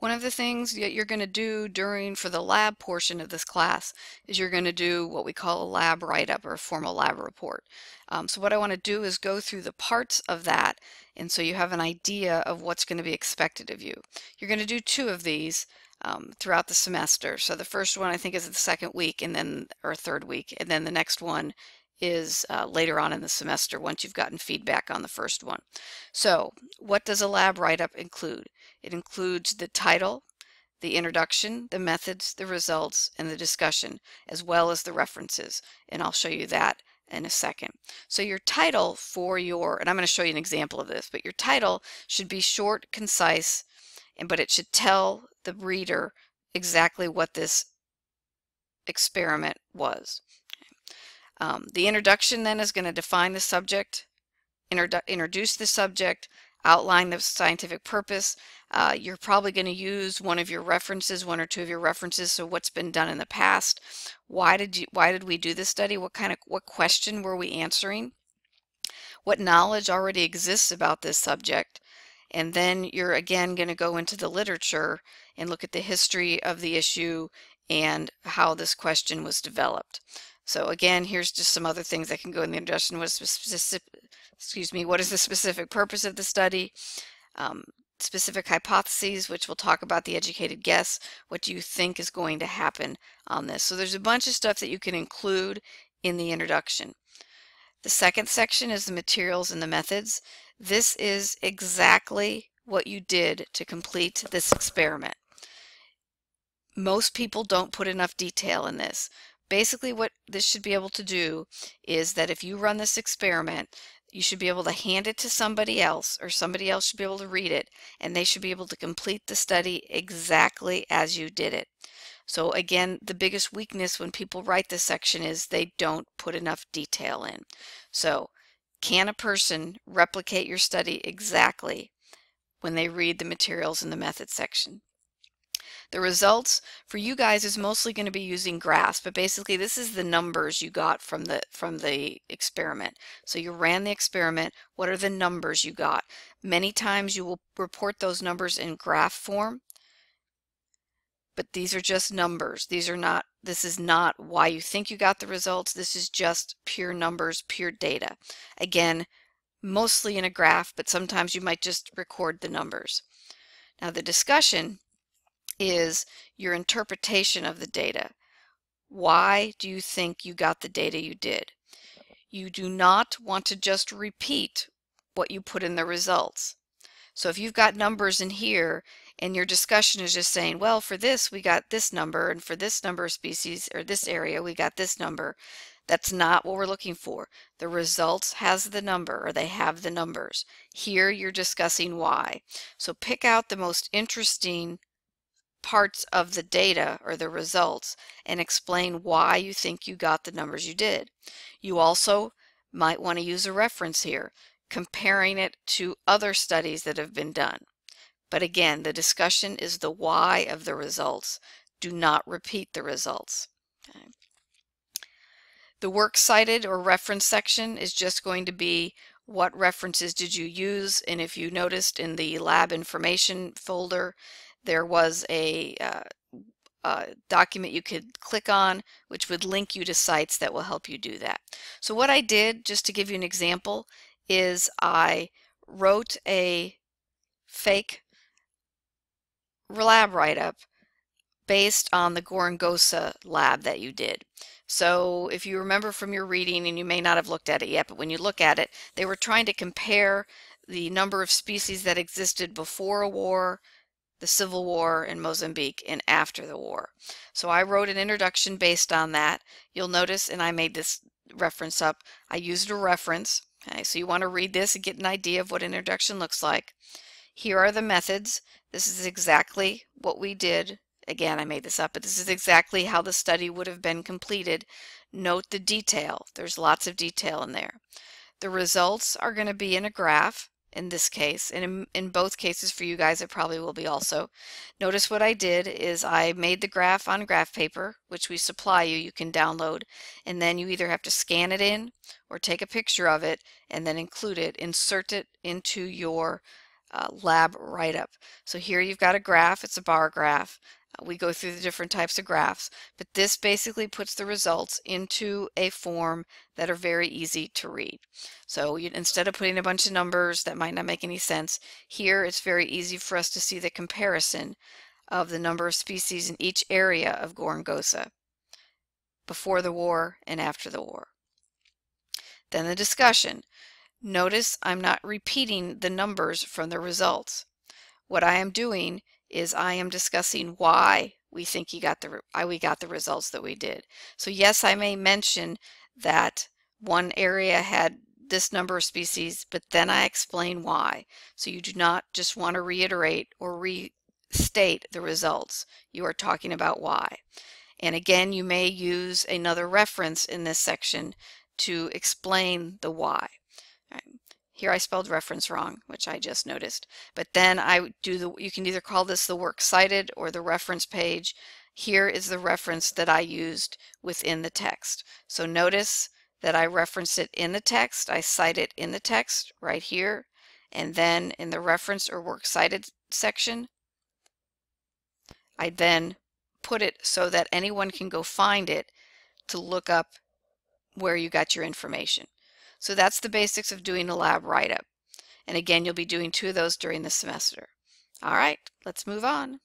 One of the things that you're going to do during for the lab portion of this class is you're going to do what we call a lab write-up or a formal lab report. Um, so what I want to do is go through the parts of that and so you have an idea of what's going to be expected of you. You're going to do two of these um, throughout the semester. So the first one I think is the second week and then or third week and then the next one is uh, later on in the semester once you've gotten feedback on the first one. So what does a lab write-up include? It includes the title, the introduction, the methods, the results, and the discussion, as well as the references. And I'll show you that in a second. So your title for your, and I'm going to show you an example of this, but your title should be short, concise, and but it should tell the reader exactly what this experiment was. Um, the introduction then is going to define the subject, introduce the subject, outline the scientific purpose. Uh, you're probably going to use one of your references, one or two of your references. So what's been done in the past? Why did you? Why did we do this study? What kind of what question were we answering? What knowledge already exists about this subject? And then you're again going to go into the literature and look at the history of the issue and how this question was developed. So again, here's just some other things that can go in the introduction. What specific, excuse me, what is the specific purpose of the study? Um, specific hypotheses, which we'll talk about the educated guess. What do you think is going to happen on this? So there's a bunch of stuff that you can include in the introduction. The second section is the materials and the methods. This is exactly what you did to complete this experiment. Most people don't put enough detail in this basically what this should be able to do is that if you run this experiment, you should be able to hand it to somebody else or somebody else should be able to read it and they should be able to complete the study exactly as you did it. So again, the biggest weakness when people write this section is they don't put enough detail in. So can a person replicate your study exactly when they read the materials in the method section? The results for you guys is mostly going to be using graphs, but basically this is the numbers you got from the from the experiment. So you ran the experiment. What are the numbers you got? Many times you will report those numbers in graph form, but these are just numbers. These are not, this is not why you think you got the results. This is just pure numbers, pure data. Again, mostly in a graph, but sometimes you might just record the numbers. Now the discussion is your interpretation of the data. Why do you think you got the data you did? You do not want to just repeat what you put in the results. So if you've got numbers in here and your discussion is just saying, well, for this we got this number and for this number of species or this area we got this number, that's not what we're looking for. The results has the number or they have the numbers. Here you're discussing why. So pick out the most interesting parts of the data or the results and explain why you think you got the numbers you did. You also might want to use a reference here, comparing it to other studies that have been done. But again, the discussion is the why of the results. Do not repeat the results. Okay. The works cited or reference section is just going to be what references did you use and if you noticed in the lab information folder there was a, uh, a document you could click on which would link you to sites that will help you do that. So what I did, just to give you an example, is I wrote a fake lab write-up based on the Gorongosa lab that you did. So if you remember from your reading, and you may not have looked at it yet, but when you look at it, they were trying to compare the number of species that existed before a war the Civil War in Mozambique and after the war. So I wrote an introduction based on that. You'll notice, and I made this reference up, I used a reference. Okay, so you want to read this and get an idea of what an introduction looks like. Here are the methods. This is exactly what we did. Again, I made this up, but this is exactly how the study would have been completed. Note the detail. There's lots of detail in there. The results are going to be in a graph in this case, and in, in both cases for you guys it probably will be also. Notice what I did is I made the graph on graph paper, which we supply you, you can download, and then you either have to scan it in or take a picture of it and then include it, insert it into your uh, lab write-up. So here you've got a graph, it's a bar graph. We go through the different types of graphs, but this basically puts the results into a form that are very easy to read. So you, instead of putting a bunch of numbers that might not make any sense, here it's very easy for us to see the comparison of the number of species in each area of Gorongosa before the war and after the war. Then the discussion. Notice I'm not repeating the numbers from the results. What I am doing is I am discussing why we think you got the we got the results that we did. So yes, I may mention that one area had this number of species, but then I explain why. So you do not just want to reiterate or restate the results. You are talking about why. And again, you may use another reference in this section to explain the why. Here I spelled reference wrong, which I just noticed. But then I do the, you can either call this the works cited or the reference page. Here is the reference that I used within the text. So notice that I reference it in the text. I cite it in the text right here. And then in the reference or works cited section, I then put it so that anyone can go find it to look up where you got your information. So that's the basics of doing a lab write-up. And again, you'll be doing two of those during the semester. All right, let's move on.